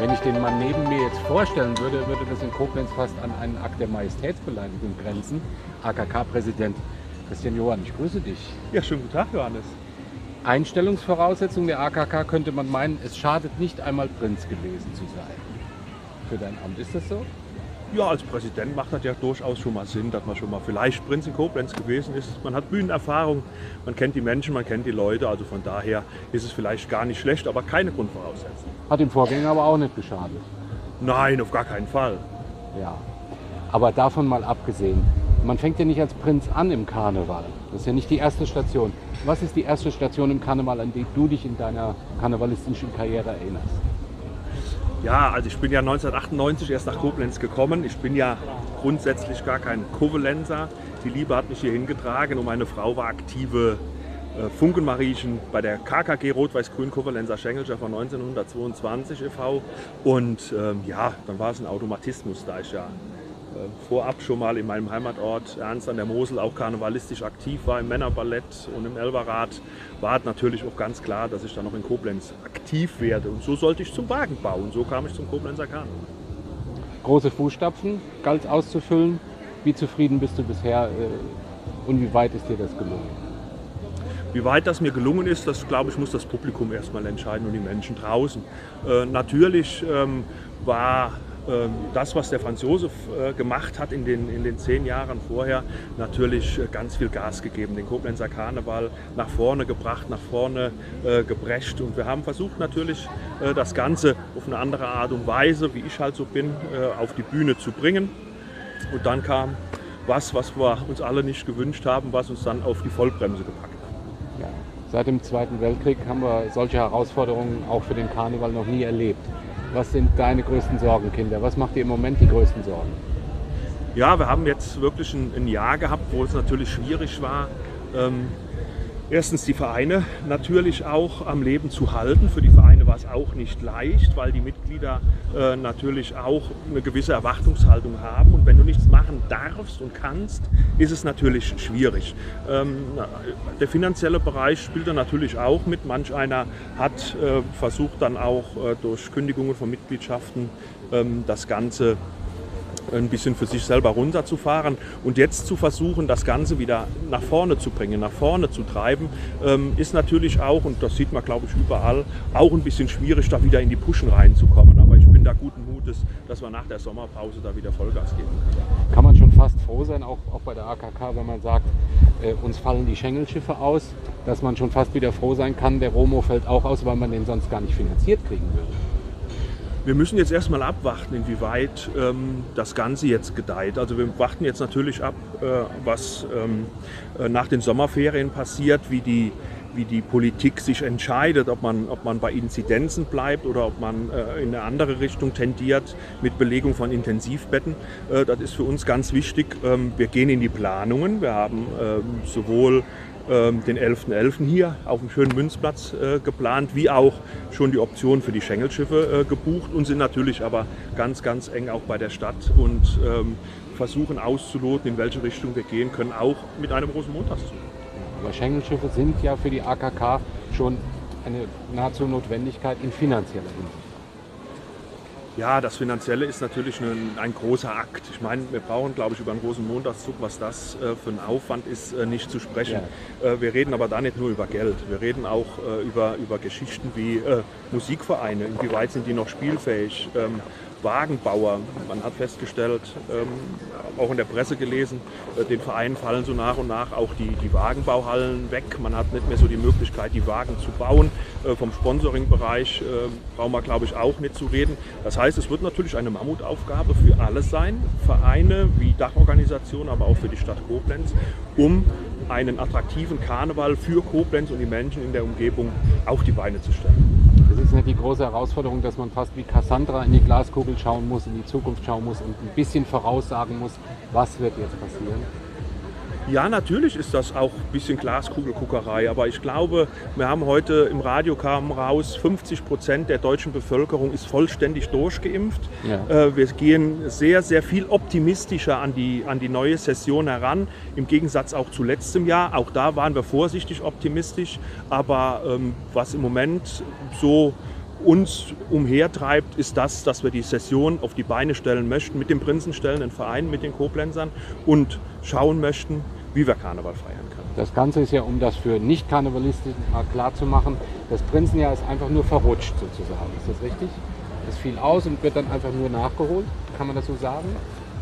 Wenn ich den Mann neben mir jetzt vorstellen würde, würde das in Koblenz fast an einen Akt der Majestätsbeleidigung grenzen. AKK-Präsident Christian Johann, ich grüße dich. Ja, schönen guten Tag, Johannes. Einstellungsvoraussetzung der AKK könnte man meinen, es schadet nicht einmal Prinz gewesen zu sein. Für dein Amt ist das so? Ja, als Präsident macht das ja durchaus schon mal Sinn, dass man schon mal vielleicht Prinz in Koblenz gewesen ist. Man hat Bühnenerfahrung, man kennt die Menschen, man kennt die Leute. Also von daher ist es vielleicht gar nicht schlecht, aber keine Grundvoraussetzung. Hat dem Vorgänger aber auch nicht geschadet. Nein, auf gar keinen Fall. Ja. Aber davon mal abgesehen, man fängt ja nicht als Prinz an im Karneval. Das ist ja nicht die erste Station. Was ist die erste Station im Karneval, an die du dich in deiner karnevalistischen Karriere erinnerst? Ja, also ich bin ja 1998 erst nach Koblenz gekommen. Ich bin ja grundsätzlich gar kein Kovalenzer. Die Liebe hat mich hier hingetragen und meine Frau war aktive äh, Funkenmariechen bei der KKG Rot-Weiß-Grün Kovalenzer Schengelscher von 1922 e.V. Und ähm, ja, dann war es ein Automatismus, da ich ja vorab schon mal in meinem Heimatort Ernst an der Mosel auch karnevalistisch aktiv war im Männerballett und im Elberrad, war natürlich auch ganz klar, dass ich dann noch in Koblenz aktiv werde. Und so sollte ich zum Wagenbau und so kam ich zum Koblenzer Karneval. Große Fußstapfen galt auszufüllen. Wie zufrieden bist du bisher äh, und wie weit ist dir das gelungen? Wie weit das mir gelungen ist, das glaube ich, muss das Publikum erstmal entscheiden und die Menschen draußen. Äh, natürlich ähm, war das, was der Franz Josef äh, gemacht hat in den, in den zehn Jahren vorher, natürlich äh, ganz viel Gas gegeben, den Koblenzer Karneval nach vorne gebracht, nach vorne äh, gebrecht. Und wir haben versucht natürlich das Ganze auf eine andere Art und Weise, wie ich halt so bin, auf die Bühne zu bringen. Und dann kam was, was wir uns alle nicht gewünscht haben, was uns dann auf die Vollbremse gepackt hat. Ja. Seit dem Zweiten Weltkrieg haben wir solche Herausforderungen auch für den Karneval noch nie erlebt. Was sind deine größten Sorgen, Kinder? Was macht dir im Moment die größten Sorgen? Ja, wir haben jetzt wirklich ein, ein Jahr gehabt, wo es natürlich schwierig war, ähm, erstens die Vereine natürlich auch am Leben zu halten. Für die Vereine war es auch nicht leicht, weil die Mitglieder äh, natürlich auch eine gewisse Erwartungshaltung haben. Und wenn du nichts machen darfst und kannst, ist es natürlich schwierig. Ähm, der finanzielle Bereich spielt da natürlich auch mit. Manch einer hat äh, versucht dann auch äh, durch Kündigungen von Mitgliedschaften ähm, das Ganze ein bisschen für sich selber runterzufahren und jetzt zu versuchen, das Ganze wieder nach vorne zu bringen, nach vorne zu treiben, ähm, ist natürlich auch, und das sieht man glaube ich überall, auch ein bisschen schwierig, da wieder in die Pushen reinzukommen. Aber ich bin da guten Mutes, dass wir nach der Sommerpause da wieder Vollgas geben. Kann man schon fast froh sein, auch, auch bei der AKK, wenn man sagt, äh, uns fallen die Schengelschiffe aus, dass man schon fast wieder froh sein kann, der Romo fällt auch aus, weil man den sonst gar nicht finanziert kriegen würde. Wir müssen jetzt erstmal abwarten, inwieweit ähm, das Ganze jetzt gedeiht. Also wir warten jetzt natürlich ab, äh, was ähm, äh, nach den Sommerferien passiert, wie die, wie die Politik sich entscheidet, ob man, ob man bei Inzidenzen bleibt oder ob man äh, in eine andere Richtung tendiert mit Belegung von Intensivbetten. Äh, das ist für uns ganz wichtig. Ähm, wir gehen in die Planungen. Wir haben ähm, sowohl ähm, den 11.11. .11. hier auf dem schönen Münzplatz äh, geplant, wie auch schon die Option für die Schengelschiffe äh, gebucht und sind natürlich aber ganz, ganz eng auch bei der Stadt und ähm, versuchen auszuloten, in welche Richtung wir gehen können, auch mit einem großen Montagszug. Aber Schengelschiffe sind ja für die AKK schon eine nahezu Notwendigkeit in finanzieller Hinsicht. Ja, das Finanzielle ist natürlich ein, ein, großer Akt. Ich meine, wir brauchen, glaube ich, über einen großen Montagszug, was das äh, für ein Aufwand ist, äh, nicht zu sprechen. Ja. Äh, wir reden aber da nicht nur über Geld. Wir reden auch äh, über, über Geschichten wie äh, Musikvereine. Inwieweit sind die noch spielfähig? Ähm, Wagenbauer. Man hat festgestellt, ähm, auch in der Presse gelesen, äh, den Vereinen fallen so nach und nach auch die, die Wagenbauhallen weg. Man hat nicht mehr so die Möglichkeit, die Wagen zu bauen. Äh, vom Sponsoring-Bereich äh, brauchen wir, glaube ich, auch nicht zu reden. Das heißt, es wird natürlich eine Mammutaufgabe für alle sein, Vereine wie Dachorganisationen, aber auch für die Stadt Koblenz, um einen attraktiven Karneval für Koblenz und die Menschen in der Umgebung auf die Beine zu stellen. Es ist nicht die große Herausforderung, dass man fast wie Cassandra in die Glaskugel schauen muss, in die Zukunft schauen muss und ein bisschen voraussagen muss, was wird jetzt passieren. Ja, natürlich ist das auch ein bisschen Glaskugelguckerei, aber ich glaube, wir haben heute im Radio kam raus, 50 Prozent der deutschen Bevölkerung ist vollständig durchgeimpft. Ja. Äh, wir gehen sehr, sehr viel optimistischer an die, an die neue Session heran, im Gegensatz auch zu letztem Jahr. Auch da waren wir vorsichtig optimistisch, aber ähm, was im Moment so uns umhertreibt, ist das, dass wir die Session auf die Beine stellen möchten, mit dem Prinzenstellen, den Verein, mit den Koblenzern und schauen möchten, wie wir Karneval feiern können. Das Ganze ist ja, um das für Nicht-Karnevalisten mal klar das Prinzenjahr ist einfach nur verrutscht sozusagen. Ist das richtig? Es fiel aus und wird dann einfach nur nachgeholt. Kann man das so sagen?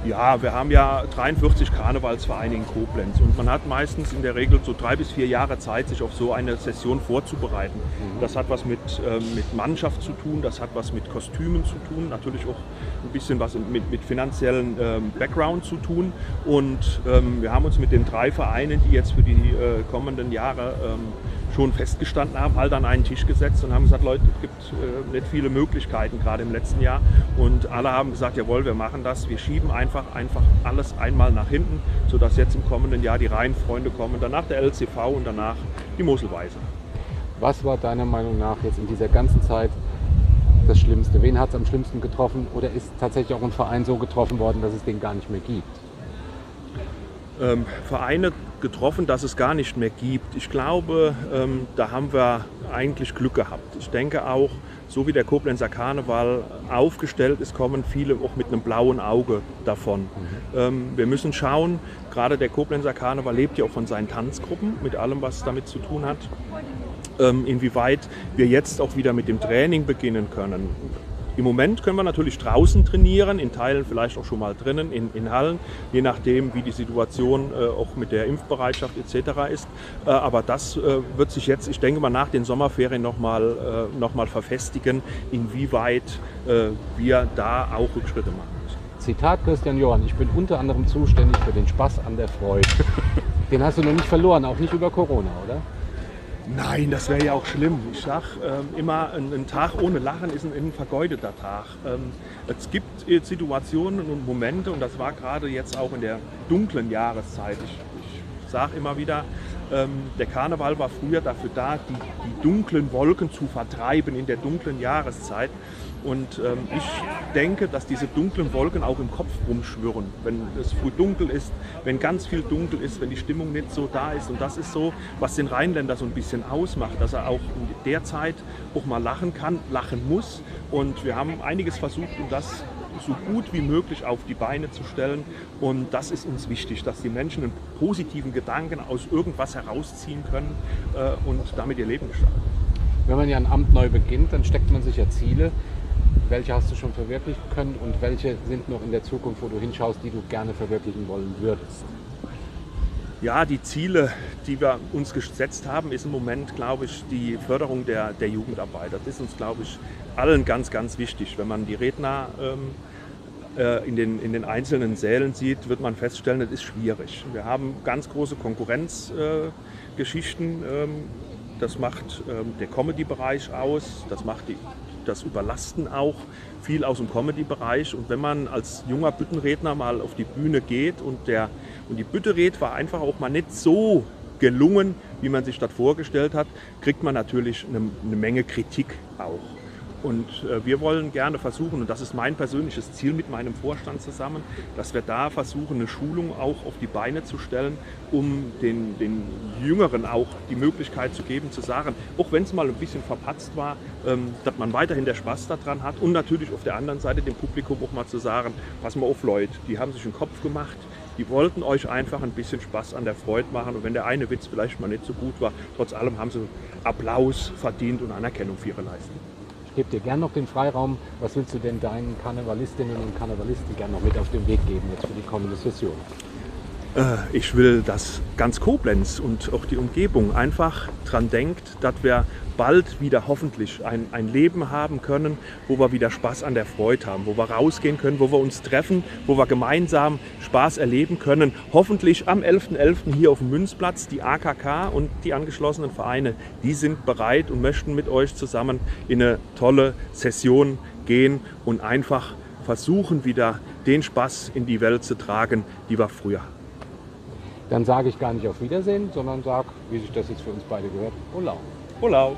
Ja, wir haben ja 43 Karnevalsvereine in Koblenz und man hat meistens in der Regel so drei bis vier Jahre Zeit, sich auf so eine Session vorzubereiten. Mhm. Das hat was mit, äh, mit Mannschaft zu tun, das hat was mit Kostümen zu tun, natürlich auch ein bisschen was mit, mit finanziellen ähm, Background zu tun. Und ähm, wir haben uns mit den drei Vereinen, die jetzt für die äh, kommenden Jahre ähm, schon festgestanden haben, halt an einen Tisch gesetzt und haben gesagt, Leute, es gibt äh, nicht viele Möglichkeiten, gerade im letzten Jahr. Und alle haben gesagt, jawohl, wir machen das. Wir schieben einfach, einfach alles einmal nach hinten, sodass jetzt im kommenden Jahr die Reihenfreunde kommen, danach der LCV und danach die Moselweise. Was war deiner Meinung nach jetzt in dieser ganzen Zeit das Schlimmste? Wen hat es am schlimmsten getroffen oder ist tatsächlich auch ein Verein so getroffen worden, dass es den gar nicht mehr gibt? Ähm, Vereine getroffen, dass es gar nicht mehr gibt. Ich glaube, ähm, da haben wir eigentlich Glück gehabt. Ich denke auch, so wie der Koblenzer Karneval aufgestellt ist, kommen viele auch mit einem blauen Auge davon. Mhm. Ähm, wir müssen schauen, gerade der Koblenzer Karneval lebt ja auch von seinen Tanzgruppen, mit allem, was damit zu tun hat. Ähm, inwieweit wir jetzt auch wieder mit dem Training beginnen können. Im Moment können wir natürlich draußen trainieren, in Teilen vielleicht auch schon mal drinnen, in, in Hallen, je nachdem, wie die Situation äh, auch mit der Impfbereitschaft etc. ist. Äh, aber das äh, wird sich jetzt, ich denke mal, nach den Sommerferien nochmal äh, noch mal verfestigen, inwieweit äh, wir da auch Rückschritte machen müssen. Zitat Christian Johann, ich bin unter anderem zuständig für den Spaß an der Freude. den hast du noch nicht verloren, auch nicht über Corona, oder? Nein, das wäre ja auch schlimm. Ich sage ähm, immer, ein, ein, Tag ohne Lachen ist ein, ein vergeudeter Tag. Ähm, es gibt äh, Situationen und Momente, und das war gerade jetzt auch in der dunklen Jahreszeit. Ich, ich sage immer wieder, der Karneval war früher dafür da, die, die dunklen Wolken zu vertreiben in der dunklen Jahreszeit. Und ähm, ich denke, dass diese dunklen Wolken auch im Kopf rumschwirren, wenn es früh dunkel ist, wenn ganz viel dunkel ist, wenn die Stimmung nicht so da ist. Und das ist so, was den Rheinländer so ein bisschen ausmacht, dass er auch in der Zeit auch mal lachen kann, lachen muss. Und wir haben einiges versucht, um das so gut wie möglich auf die Beine zu stellen. Und das ist uns wichtig, dass die Menschen einen positiven Gedanken aus irgendwas herausziehen können äh, und damit ihr Leben gestalten. Wenn man ja ein Amt neu beginnt, dann steckt man sich ja Ziele. Welche hast du schon verwirklichen können und welche sind noch in der Zukunft, wo du hinschaust, die du gerne verwirklichen wollen würdest? Ja, die Ziele, die wir uns gesetzt haben, ist im Moment, glaube ich, die Förderung der, der Jugendarbeit. Das ist uns, glaube ich, allen ganz, ganz wichtig. Wenn man die Redner ähm, äh, in, den, in den einzelnen Sälen sieht, wird man feststellen, das ist schwierig. Wir haben ganz große Konkurrenzgeschichten. Äh, ähm, das macht ähm, der Comedy-Bereich aus, das macht die das Überlasten auch viel aus dem Comedy-Bereich. Und wenn man als junger Büttenredner mal auf die Bühne geht und, der, und die Büttered war einfach auch mal nicht so gelungen, wie man sich das vorgestellt hat, kriegt man natürlich eine, eine Menge Kritik auch. Und äh, wir wollen gerne versuchen, und das ist mein persönliches Ziel mit meinem Vorstand zusammen, dass wir da versuchen, eine Schulung auch auf die Beine zu stellen, um den, den Jüngeren auch die Möglichkeit zu geben, zu sagen, auch wenn es mal ein bisschen verpatzt war, ähm, dass man weiterhin der Spaß daran hat und natürlich auf der anderen Seite dem Publikum auch mal zu sagen, pass mal auf Leute, die haben sich einen Kopf gemacht, die wollten euch einfach ein bisschen Spaß an der Freude machen. Und wenn der eine Witz vielleicht mal nicht so gut war, trotz allem haben sie Applaus verdient und Anerkennung für ihre Leistung gebe dir gern noch den Freiraum. Was willst du denn deinen Karnevalistinnen und Karnevalisten gern noch mit auf den Weg geben jetzt für die kommende Session? Äh, ich will, dass ganz Koblenz und auch die Umgebung einfach daran denkt, dass wir bald wieder hoffentlich ein, ein Leben haben können, wo wir wieder Spaß an der Freude haben, wo wir rausgehen können, wo wir uns treffen, wo wir gemeinsam Spaß erleben können. Hoffentlich am 11.11. .11. hier auf dem Münzplatz. Die AKK und die angeschlossenen Vereine, die sind bereit und möchten mit euch zusammen in eine tolle Session gehen und einfach versuchen, wieder den Spaß in die Welt zu tragen, die wir früher hatten dann sage ich gar nicht auf Wiedersehen, sondern sage, wie sich das jetzt für uns beide gehört, Olau. Olau.